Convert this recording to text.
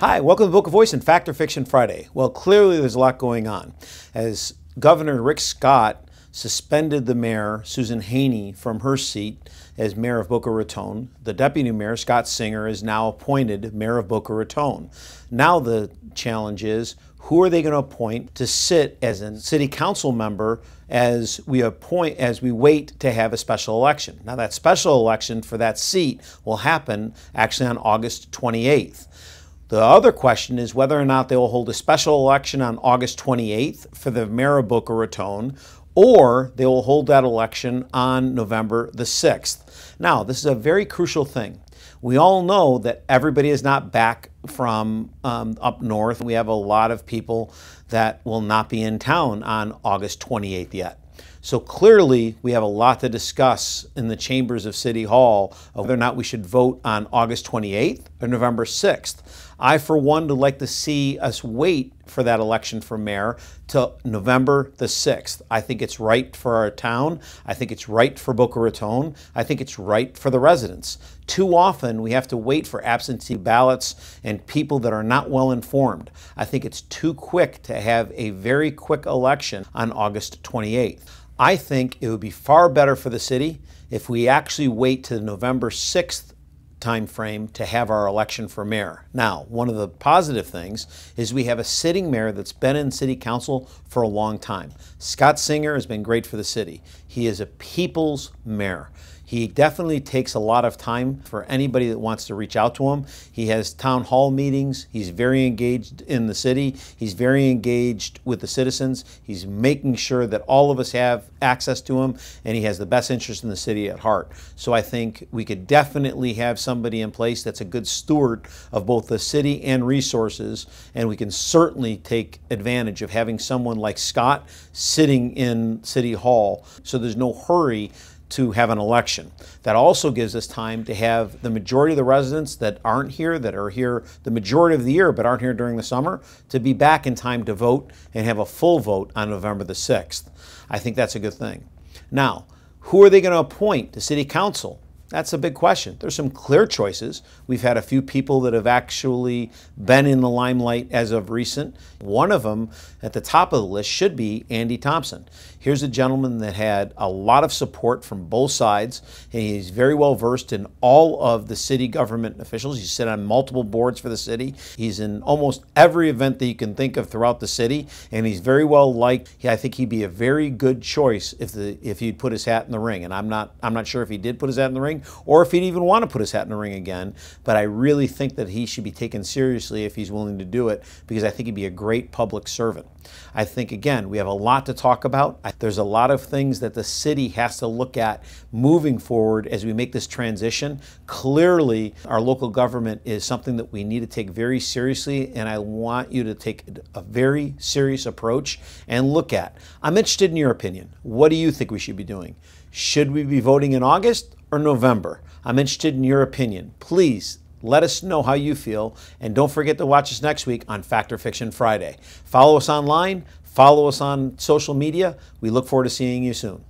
Hi, welcome to Boca Voice and Fact or Fiction Friday. Well, clearly there's a lot going on. As Governor Rick Scott suspended the mayor, Susan Haynie, from her seat as mayor of Boca Raton, the deputy mayor, Scott Singer, is now appointed mayor of Boca Raton. Now the challenge is who are they going to appoint to sit as a city council member as we appoint as we wait to have a special election. Now that special election for that seat will happen actually on August 28th. The other question is whether or not they will hold a special election on August 28th for the mayor of Boca Raton, or they will hold that election on November the 6th. Now, this is a very crucial thing. We all know that everybody is not back from um, up north. We have a lot of people that will not be in town on August 28th yet. So clearly, we have a lot to discuss in the chambers of City Hall of whether or not we should vote on August 28th or November 6th. I, for one, would like to see us wait for that election for mayor till November the 6th. I think it's right for our town. I think it's right for Boca Raton. I think it's right for the residents. Too often, we have to wait for absentee ballots and people that are not well informed. I think it's too quick to have a very quick election on August 28th. I think it would be far better for the city if we actually wait to the November 6th time frame to have our election for mayor. Now, one of the positive things is we have a sitting mayor that's been in city council for a long time. Scott Singer has been great for the city. He is a people's mayor. He definitely takes a lot of time for anybody that wants to reach out to him. He has town hall meetings. He's very engaged in the city. He's very engaged with the citizens. He's making sure that all of us have access to him, and he has the best interest in the city at heart. So I think we could definitely have somebody in place that's a good steward of both the city and resources, and we can certainly take advantage of having someone like Scott sitting in City Hall so there's no hurry to have an election. That also gives us time to have the majority of the residents that aren't here, that are here the majority of the year but aren't here during the summer, to be back in time to vote and have a full vote on November the 6th. I think that's a good thing. Now, who are they going to appoint to city council? That's a big question. There's some clear choices. We've had a few people that have actually been in the limelight as of recent. One of them at the top of the list should be Andy Thompson. Here's a gentleman that had a lot of support from both sides, and he's very well versed in all of the city government officials. He's sit on multiple boards for the city. He's in almost every event that you can think of throughout the city, and he's very well liked. I think he'd be a very good choice if the if he'd put his hat in the ring. And I'm not I'm not sure if he did put his hat in the ring or if he'd even want to put his hat in the ring again. But I really think that he should be taken seriously if he's willing to do it because I think he'd be a great public servant. I think again we have a lot to talk about. There's a lot of things that the city has to look at moving forward as we make this transition. Clearly, our local government is something that we need to take very seriously, and I want you to take a very serious approach and look at. I'm interested in your opinion. What do you think we should be doing? Should we be voting in August or November? I'm interested in your opinion. Please let us know how you feel, and don't forget to watch us next week on Fact or Fiction Friday. Follow us online, follow us on social media. We look forward to seeing you soon.